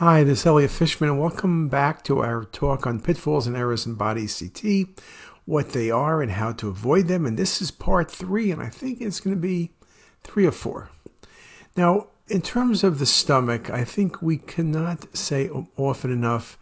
Hi, this is Elliot Fishman, and welcome back to our talk on pitfalls and errors in body CT, what they are and how to avoid them. And this is part three, and I think it's going to be three or four. Now, in terms of the stomach, I think we cannot say often enough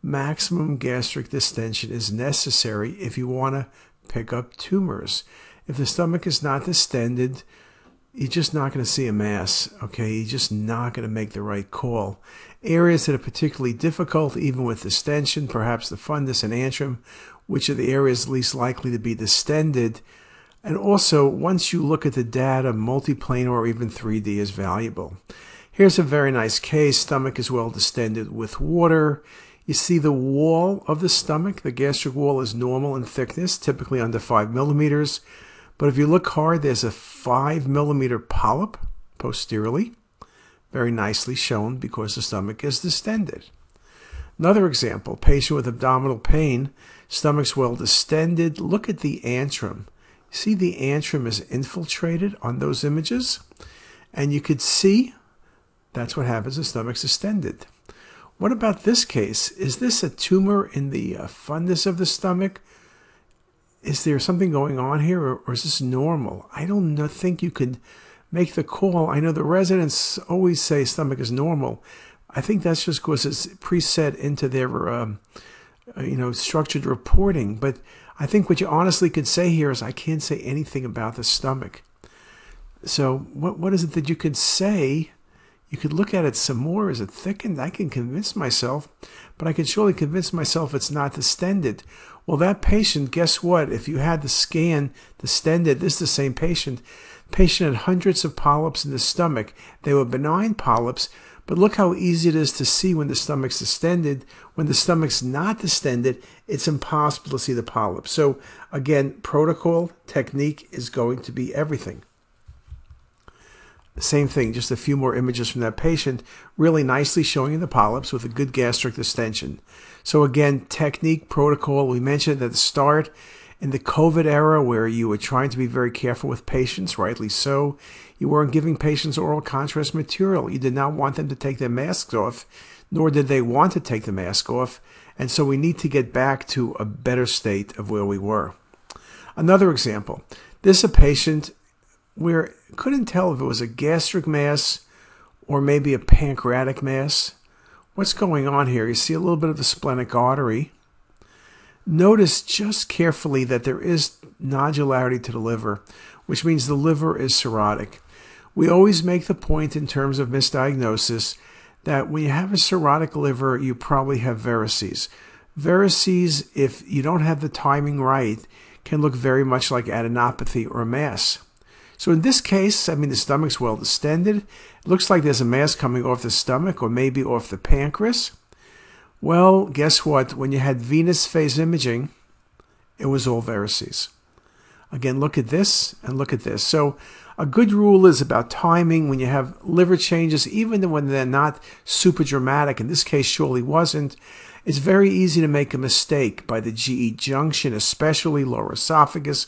maximum gastric distension is necessary if you want to pick up tumors. If the stomach is not distended, you're just not going to see a mass, okay? You're just not going to make the right call. Areas that are particularly difficult, even with distension, perhaps the fundus and antrum, which are the areas least likely to be distended. And also, once you look at the data, multiplanar or even 3D is valuable. Here's a very nice case. Stomach is well distended with water. You see the wall of the stomach, the gastric wall is normal in thickness, typically under 5 millimeters. But if you look hard, there's a 5 millimeter polyp posteriorly, very nicely shown because the stomach is distended. Another example, patient with abdominal pain, stomach's well distended. Look at the antrum. See the antrum is infiltrated on those images? And you could see that's what happens, the stomach's distended. What about this case? Is this a tumor in the uh, fundus of the stomach? Is there something going on here or, or is this normal? I don't know, think you could make the call. I know the residents always say stomach is normal. I think that's just because it's preset into their, um, uh, you know, structured reporting. But I think what you honestly could say here is I can't say anything about the stomach. So what what is it that you could say? You could look at it some more. Is it thickened? I can convince myself, but I can surely convince myself it's not distended. Well, that patient, guess what? If you had the scan distended, this is the same patient. Patient had hundreds of polyps in the stomach. They were benign polyps, but look how easy it is to see when the stomach's distended. When the stomach's not distended, it's impossible to see the polyps. So again, protocol, technique is going to be everything. Same thing, just a few more images from that patient, really nicely showing the polyps with a good gastric distension. So again, technique, protocol, we mentioned at the start, in the COVID era where you were trying to be very careful with patients, rightly so, you weren't giving patients oral contrast material. You did not want them to take their masks off, nor did they want to take the mask off. And so we need to get back to a better state of where we were. Another example, this is a patient where couldn't tell if it was a gastric mass or maybe a pancreatic mass. What's going on here? You see a little bit of the splenic artery. Notice just carefully that there is nodularity to the liver, which means the liver is cirrhotic. We always make the point in terms of misdiagnosis that when you have a cirrhotic liver, you probably have varices. Varices, if you don't have the timing right, can look very much like adenopathy or a mass. So in this case, I mean, the stomach's well distended. It looks like there's a mass coming off the stomach or maybe off the pancreas. Well, guess what? When you had venous phase imaging, it was all varices. Again, look at this and look at this. So a good rule is about timing when you have liver changes, even when they're not super dramatic. In this case, surely wasn't. It's very easy to make a mistake by the GE junction, especially lower esophagus.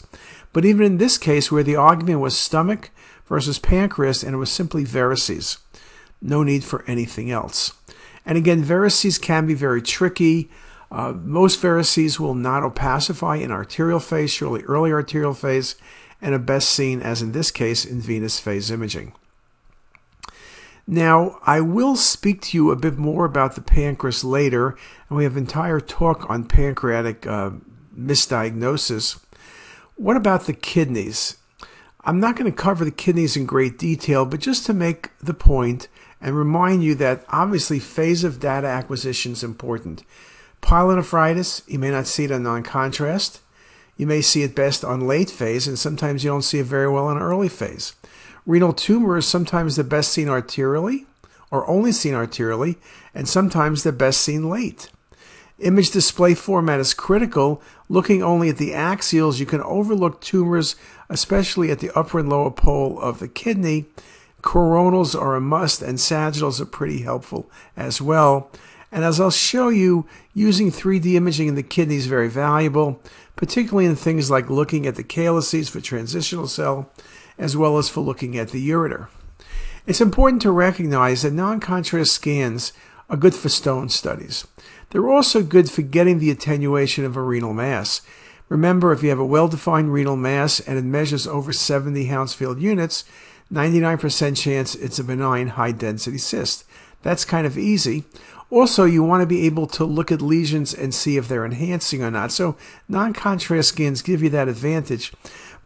But even in this case, where the argument was stomach versus pancreas and it was simply varices, no need for anything else. And again, varices can be very tricky. Uh, most varices will not opacify in arterial phase, surely early arterial phase, and are best seen, as in this case, in venous phase imaging. Now, I will speak to you a bit more about the pancreas later, and we have an entire talk on pancreatic uh, misdiagnosis. What about the kidneys? I'm not going to cover the kidneys in great detail, but just to make the point and remind you that obviously phase of data acquisition is important. Pyelonephritis, you may not see it on non-contrast. You may see it best on late phase, and sometimes you don't see it very well in early phase. Renal tumor is sometimes the best seen arterially, or only seen arterially, and sometimes the best seen late. Image display format is critical. Looking only at the axials, you can overlook tumors, especially at the upper and lower pole of the kidney. Coronals are a must, and sagittals are pretty helpful as well. And as I'll show you, using 3D imaging in the kidney is very valuable, particularly in things like looking at the calyces for transitional cell, as well as for looking at the ureter. It's important to recognize that non-contrast scans are good for stone studies. They're also good for getting the attenuation of a renal mass. Remember, if you have a well-defined renal mass and it measures over 70 Hounsfield units, 99% chance it's a benign high-density cyst. That's kind of easy. Also, you want to be able to look at lesions and see if they're enhancing or not. So non-contrast scans give you that advantage.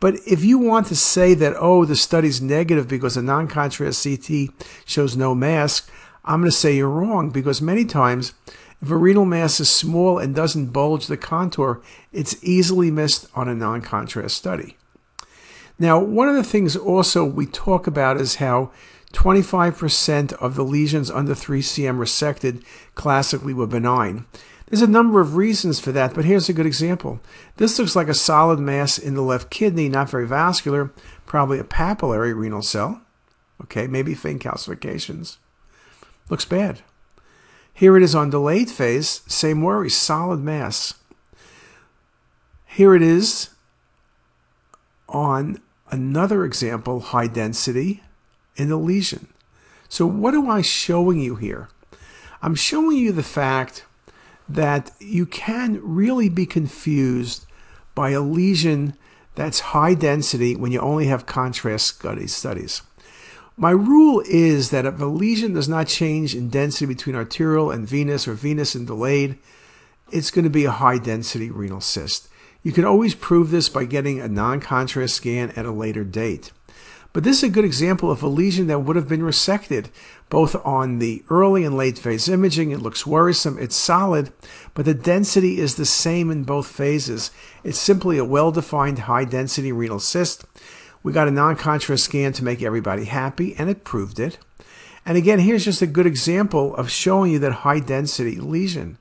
But if you want to say that, oh, the study's negative because a non-contrast CT shows no mass, I'm going to say you're wrong because many times if a renal mass is small and doesn't bulge the contour, it's easily missed on a non-contrast study. Now, one of the things also we talk about is how 25% of the lesions under 3 cm resected classically were benign. There's a number of reasons for that, but here's a good example. This looks like a solid mass in the left kidney, not very vascular, probably a papillary renal cell. Okay, maybe faint calcifications. Looks bad. Here it is on delayed phase, same worry, solid mass. Here it is on another example, high density, in the lesion. So what am I showing you here? I'm showing you the fact that you can really be confused by a lesion that's high density when you only have contrast studies. My rule is that if a lesion does not change in density between arterial and venous or venous and delayed, it's going to be a high density renal cyst. You can always prove this by getting a non-contrast scan at a later date. But this is a good example of a lesion that would have been resected, both on the early and late phase imaging. It looks worrisome. It's solid, but the density is the same in both phases. It's simply a well-defined high-density renal cyst. We got a non-contrast scan to make everybody happy, and it proved it. And again, here's just a good example of showing you that high-density lesion.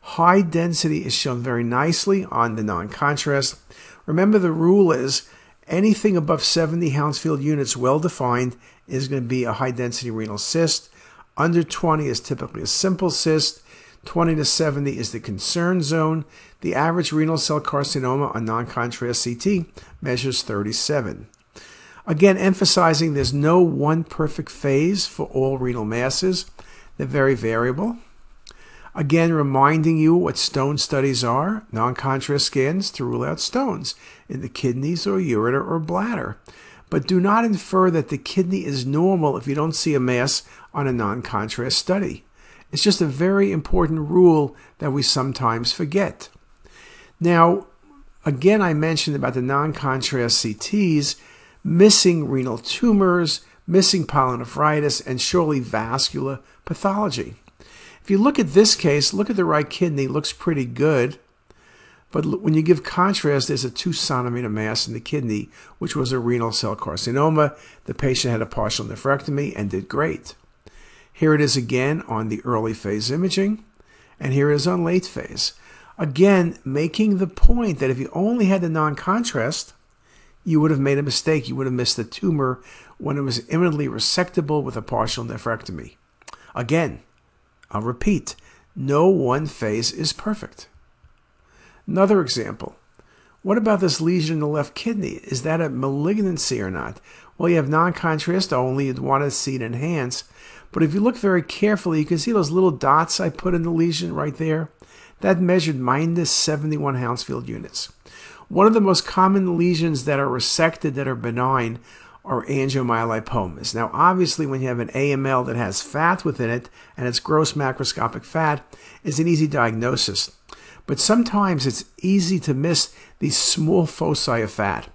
High density is shown very nicely on the non-contrast. Remember the rule is Anything above 70 Hounsfield units well defined is going to be a high density renal cyst. Under 20 is typically a simple cyst. 20 to 70 is the concern zone. The average renal cell carcinoma on non contrast CT measures 37. Again, emphasizing there's no one perfect phase for all renal masses, they're very variable. Again, reminding you what stone studies are non contrast scans to rule out stones in the kidneys or ureter or bladder. But do not infer that the kidney is normal if you don't see a mass on a non contrast study. It's just a very important rule that we sometimes forget. Now, again, I mentioned about the non contrast CTs missing renal tumors, missing pyelonephritis, and surely vascular pathology. If you look at this case, look at the right kidney, looks pretty good. But when you give contrast, there's a two centimeter mass in the kidney, which was a renal cell carcinoma. The patient had a partial nephrectomy and did great. Here it is again on the early phase imaging, and here it is on late phase. Again, making the point that if you only had the non contrast, you would have made a mistake. You would have missed the tumor when it was imminently resectable with a partial nephrectomy. Again, I'll repeat, no one phase is perfect. Another example. What about this lesion in the left kidney? Is that a malignancy or not? Well, you have non-contrast only. You'd want to see it enhanced. But if you look very carefully, you can see those little dots I put in the lesion right there. That measured minus 71 Hounsfield units. One of the most common lesions that are resected that are benign or angiomyolipomas. Now, obviously, when you have an AML that has fat within it and it's gross macroscopic fat, it's an easy diagnosis. But sometimes it's easy to miss these small foci of fat.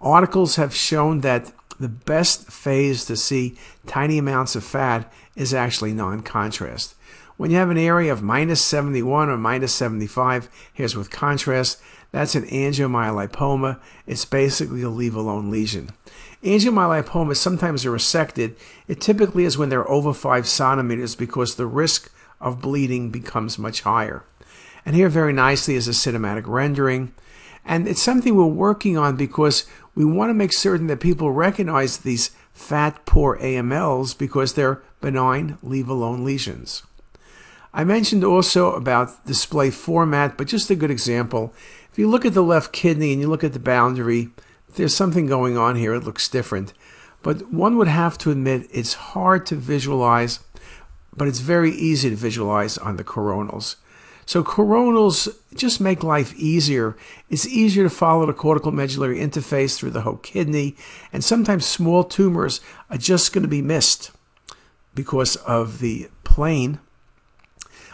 Articles have shown that the best phase to see tiny amounts of fat is actually non-contrast. When you have an area of minus 71 or minus 75, here's with contrast, that's an angiomyolipoma. It's basically a leave alone lesion. Angiomyolipomas sometimes are resected. It typically is when they're over 5 centimeters because the risk of bleeding becomes much higher. And here very nicely is a cinematic rendering. And it's something we're working on because we want to make certain that people recognize these fat poor AMLs because they're benign leave alone lesions. I mentioned also about display format, but just a good example. If you look at the left kidney and you look at the boundary, there's something going on here. It looks different. But one would have to admit it's hard to visualize but it's very easy to visualize on the coronals. So coronals just make life easier. It's easier to follow the cortical medullary interface through the whole kidney, and sometimes small tumors are just going to be missed because of the plane.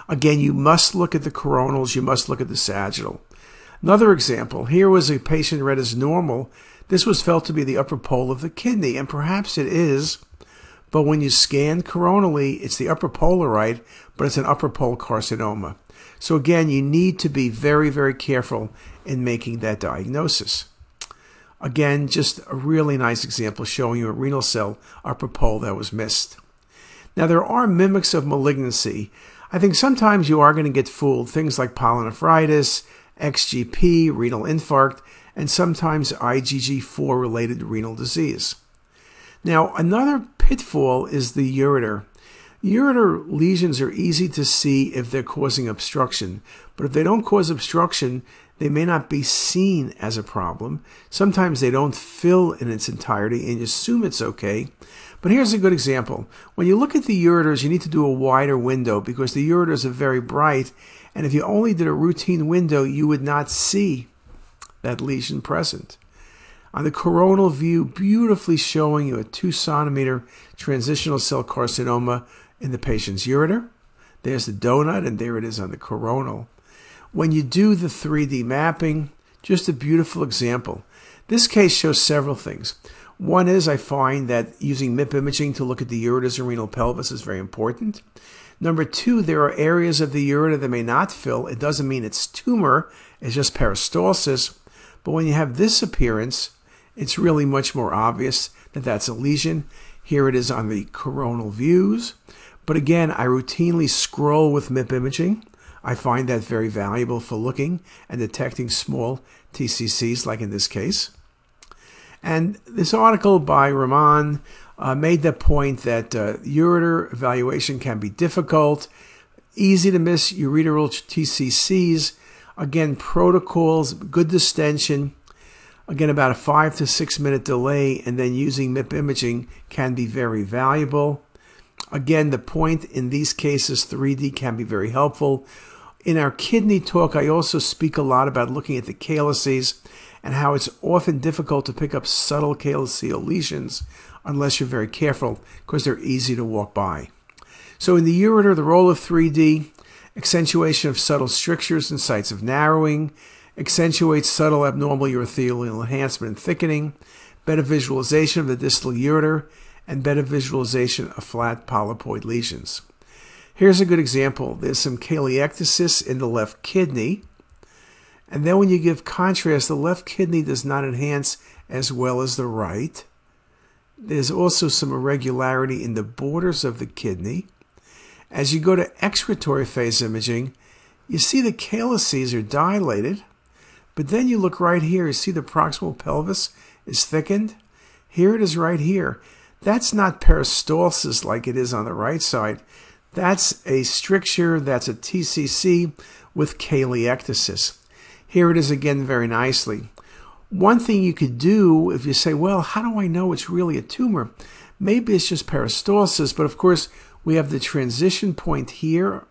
Again, you must look at the coronals, you must look at the sagittal. Another example, here was a patient read as normal. This was felt to be the upper pole of the kidney, and perhaps it is, but when you scan coronally, it's the upper polarite, but it's an upper pole carcinoma. So again, you need to be very, very careful in making that diagnosis. Again, just a really nice example showing you a renal cell upper pole that was missed. Now, there are mimics of malignancy. I think sometimes you are going to get fooled. Things like pyelonephritis, XGP, renal infarct, and sometimes IgG4 related renal disease. Now, another pitfall is the ureter. Ureter lesions are easy to see if they're causing obstruction, but if they don't cause obstruction, they may not be seen as a problem. Sometimes they don't fill in its entirety and you assume it's okay. But here's a good example. When you look at the ureters, you need to do a wider window because the ureters are very bright. And if you only did a routine window, you would not see that lesion present. On the coronal view, beautifully showing you a two centimeter transitional cell carcinoma in the patient's ureter. There's the donut, and there it is on the coronal. When you do the 3D mapping, just a beautiful example. This case shows several things. One is I find that using MIP imaging to look at the ureters and renal pelvis is very important. Number two, there are areas of the ureter that may not fill. It doesn't mean it's tumor, it's just peristalsis. But when you have this appearance, it's really much more obvious that that's a lesion. Here it is on the coronal views. But again, I routinely scroll with MIP imaging. I find that very valuable for looking and detecting small TCCs, like in this case. And this article by Rahman uh, made the point that uh, ureter evaluation can be difficult, easy to miss ureteral TCCs. Again, protocols, good distension. Again, about a five to six minute delay, and then using MIP imaging can be very valuable. Again, the point in these cases, 3D can be very helpful. In our kidney talk, I also speak a lot about looking at the calyces and how it's often difficult to pick up subtle calyceal lesions unless you're very careful because they're easy to walk by. So in the ureter, the role of 3D, accentuation of subtle strictures and sites of narrowing, accentuates subtle abnormal urothelial enhancement and thickening, better visualization of the distal ureter, and better visualization of flat polypoid lesions. Here's a good example. There's some caliectasis in the left kidney. And then when you give contrast, the left kidney does not enhance as well as the right. There's also some irregularity in the borders of the kidney. As you go to excretory phase imaging, you see the calyces are dilated, but then you look right here, you see the proximal pelvis is thickened. Here it is right here. That's not peristalsis like it is on the right side. That's a stricture, that's a TCC with caliectasis. Here it is again very nicely. One thing you could do if you say, well, how do I know it's really a tumor? Maybe it's just peristalsis, but of course we have the transition point here.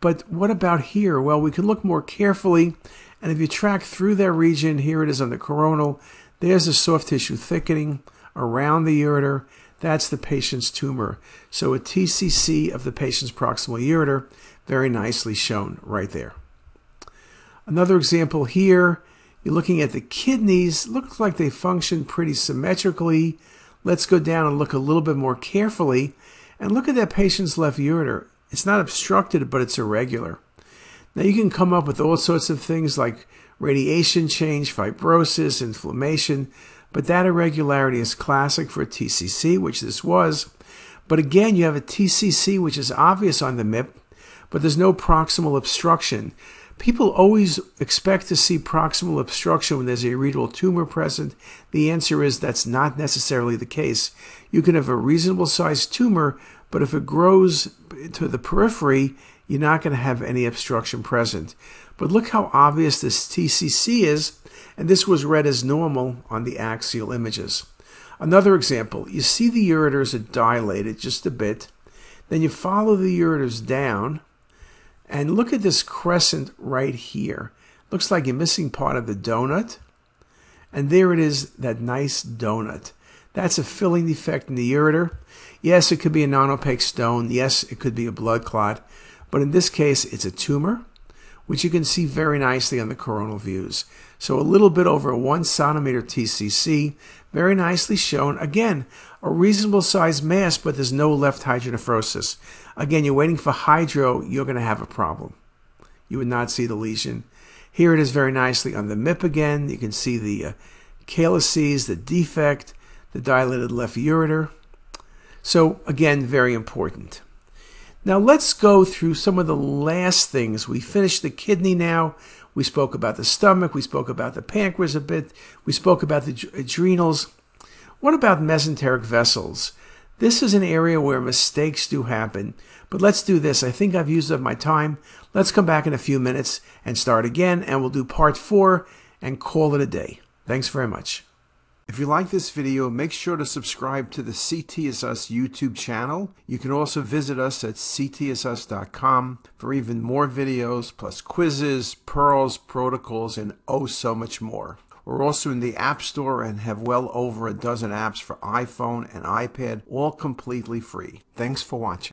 But what about here? Well, we can look more carefully, and if you track through that region, here it is on the coronal, there's a soft tissue thickening around the ureter, that's the patient's tumor. So a TCC of the patient's proximal ureter, very nicely shown right there. Another example here, you're looking at the kidneys, looks like they function pretty symmetrically. Let's go down and look a little bit more carefully and look at that patient's left ureter. It's not obstructed, but it's irregular. Now you can come up with all sorts of things like radiation change, fibrosis, inflammation, but that irregularity is classic for TCC, which this was. But again, you have a TCC which is obvious on the MIP, but there's no proximal obstruction. People always expect to see proximal obstruction when there's a ureteral tumor present. The answer is that's not necessarily the case. You can have a reasonable sized tumor, but if it grows to the periphery, you're not going to have any obstruction present. But look how obvious this TCC is and this was read as normal on the axial images. Another example, you see the ureters are dilated just a bit. Then you follow the ureters down and look at this crescent right here. Looks like you're missing part of the donut. And there it is, that nice donut. That's a filling defect in the ureter. Yes, it could be a non-opaque stone. Yes, it could be a blood clot. But in this case, it's a tumor, which you can see very nicely on the coronal views. So a little bit over one centimeter TCC, very nicely shown. Again, a reasonable sized mass, but there's no left hydronephrosis. Again, you're waiting for hydro, you're going to have a problem. You would not see the lesion. Here it is very nicely on the MIP again. You can see the uh, calyces, the defect, the dilated left ureter. So again, very important. Now let's go through some of the last things. We finished the kidney now. We spoke about the stomach. We spoke about the pancreas a bit. We spoke about the adrenals. What about mesenteric vessels? This is an area where mistakes do happen. But let's do this. I think I've used up my time. Let's come back in a few minutes and start again, and we'll do part four and call it a day. Thanks very much. If you like this video, make sure to subscribe to the CTisus YouTube channel. You can also visit us at ctisus.com for even more videos, plus quizzes, pearls, protocols, and oh so much more. We're also in the App Store and have well over a dozen apps for iPhone and iPad, all completely free. Thanks for watching.